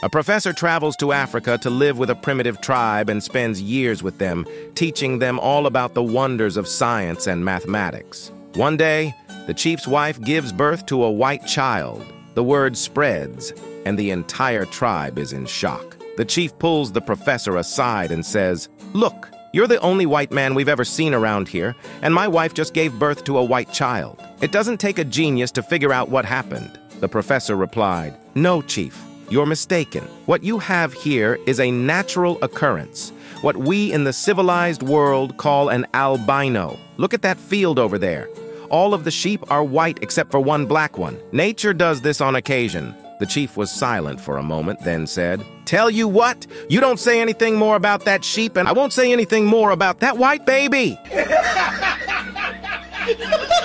A professor travels to Africa to live with a primitive tribe and spends years with them, teaching them all about the wonders of science and mathematics. One day, the chief's wife gives birth to a white child. The word spreads, and the entire tribe is in shock. The chief pulls the professor aside and says, Look, you're the only white man we've ever seen around here, and my wife just gave birth to a white child. It doesn't take a genius to figure out what happened. The professor replied, No, chief. You're mistaken. What you have here is a natural occurrence, what we in the civilized world call an albino. Look at that field over there. All of the sheep are white except for one black one. Nature does this on occasion. The chief was silent for a moment, then said, Tell you what, you don't say anything more about that sheep, and I won't say anything more about that white baby.